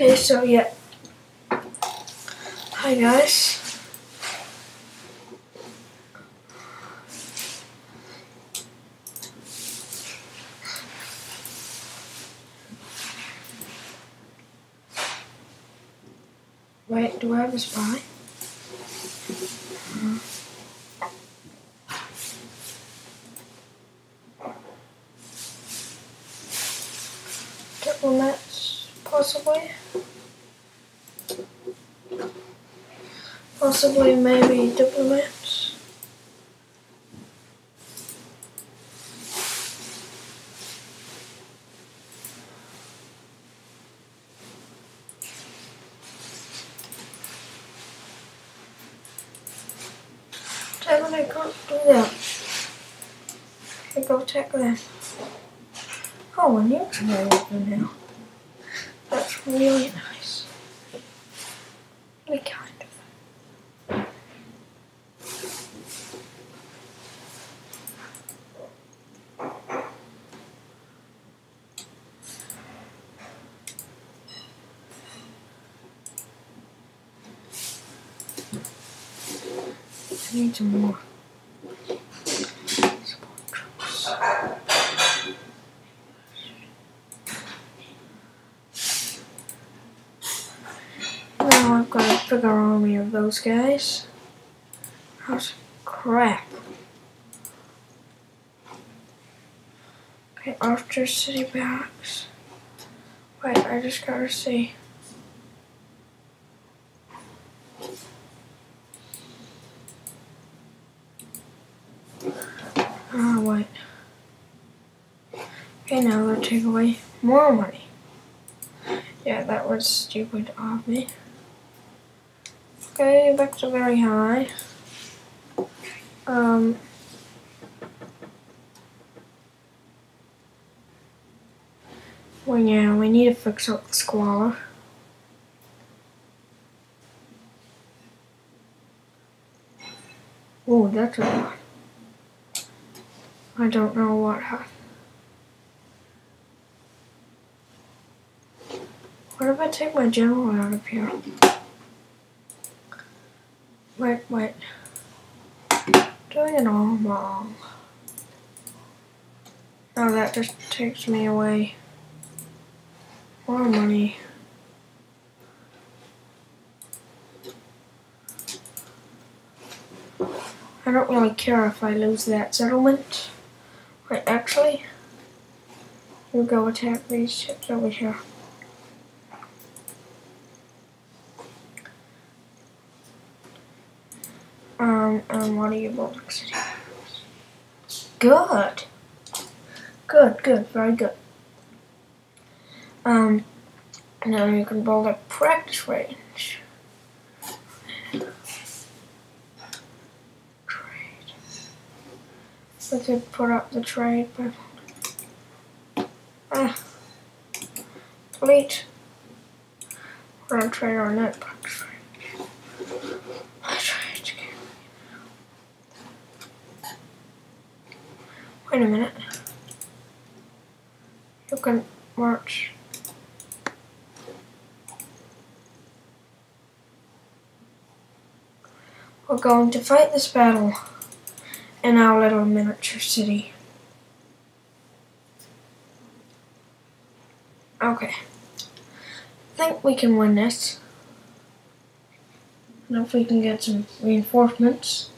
Okay, so yeah. Hi guys. Wait, do I have a spy? Diplomats, possibly. Possibly, maybe diplomats. Tell them I can't do that. Okay, go check them. Oh, very open now. Really nice. Really kind of. I need some more. Support troops. Now I've got a bigger army of those guys. How's crap? Okay, after City Barracks. Wait, I just gotta see. Ah, wait. Okay, now they'll take away more money. Yeah, that was stupid of me. Okay, back to very high. Um. Well, yeah, we need to fix up the squalor. Oh, that's a lot. I don't know what happened. What if I take my general out of here? Wait, wait. Doing it all wrong. No, that just takes me away more money. I don't really care if I lose that settlement. Wait, actually, we'll go attack these ships over here. Um, and what are you Baltic City? Good. Good, good, very good. Um, now you can build a practice range. Trade. We could put up the trade, but ah, delete. We're gonna trade our net range. I tried to get. Wait a minute. You can march. We're going to fight this battle in our little miniature city. Okay. I think we can win this. And if we can get some reinforcements.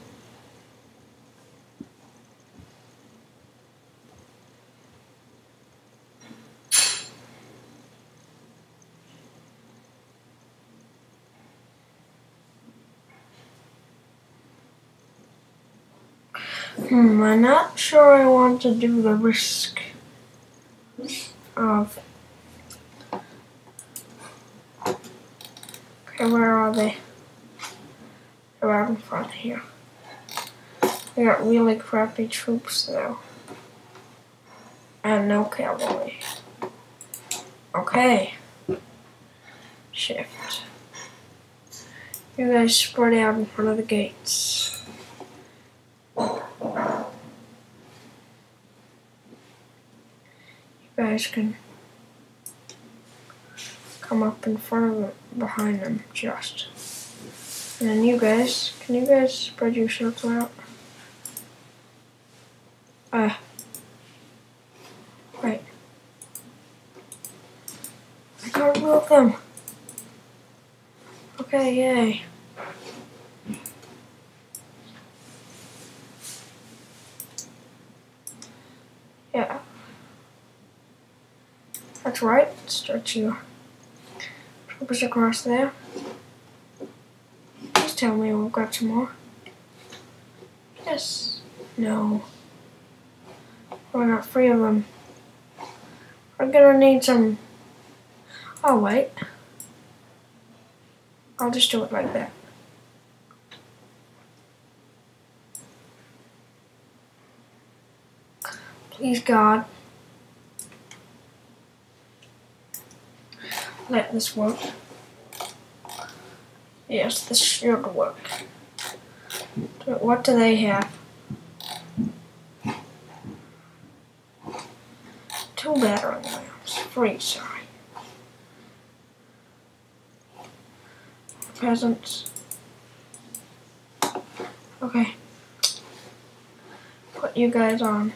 Hmm, I'm not sure I want to do the risk of. Okay, where are they? They're out in front here. They got really crappy troops though. And no cavalry. Okay. Shift. You guys spread out in front of the gates. Guys can come up in front of them, behind them, just. And then you guys, can you guys spread your circle out? Ah. Uh, right. I can't move them. Okay, yay. Yeah. That's right. Stretch your shoulders across there. Please tell me we've got some more. Yes. No. We're not three of them. We're gonna need some. Oh, wait. I'll just do it like that. Please, God. Let this work. Yes, this should work. What do they have? Two battering rams. Three, sorry. Peasants. Okay. Put you guys on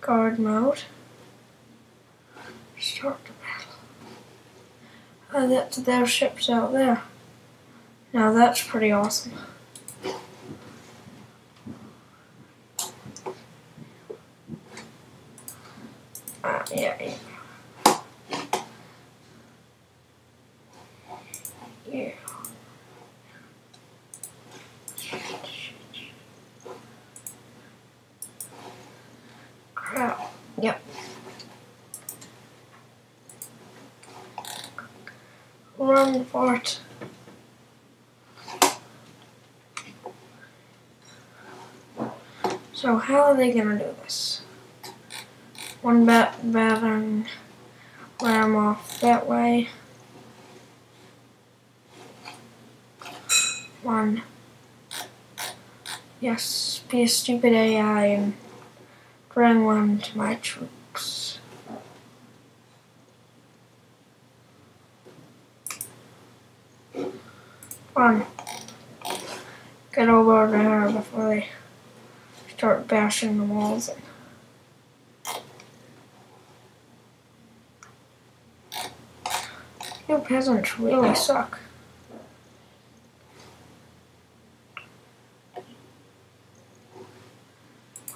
guard mode. Start the battle. Oh, that's their ships out there. Now that's pretty awesome. Uh, yeah, yeah. Yeah. Crap. Yep. For it. So how are they gonna do this? One bat battering ram off that way. One. Yes, be a stupid AI and bring one to my troops. One. Get over there before they start bashing the walls in. You peasants really suck.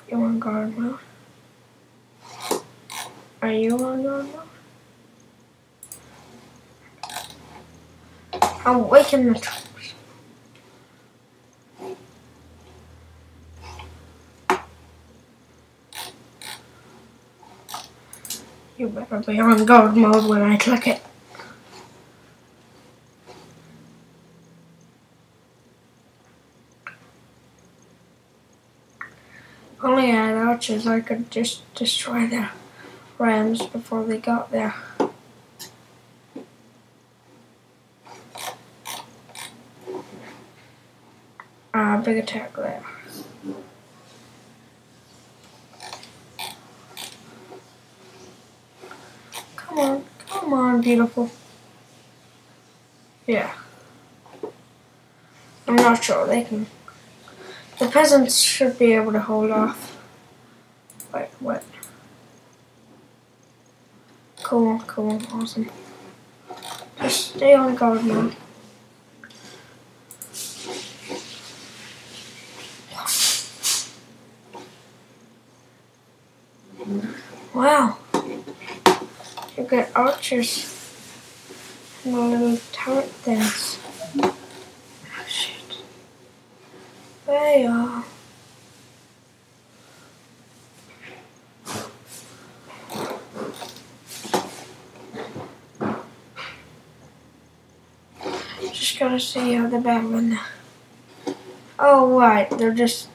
You on guard mode? Are you on guard mode? Awaken the troops. You better be on guard mode when I click it. only I had archers, I could just destroy their rams before they got there. Big attack there. Come on, come on, beautiful. Yeah. I'm not sure they can the peasants should be able to hold off. Wait, what? come Cool, cool, awesome. Just stay on guard mode. Wow. You got archers and all little turret things. Oh shit. They are. Just gotta see how the bad one. Oh, right, they're just.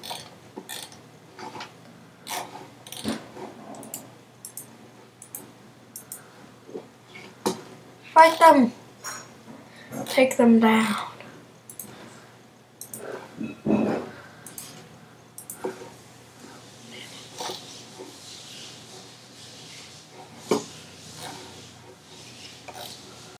Fight them! Take them down.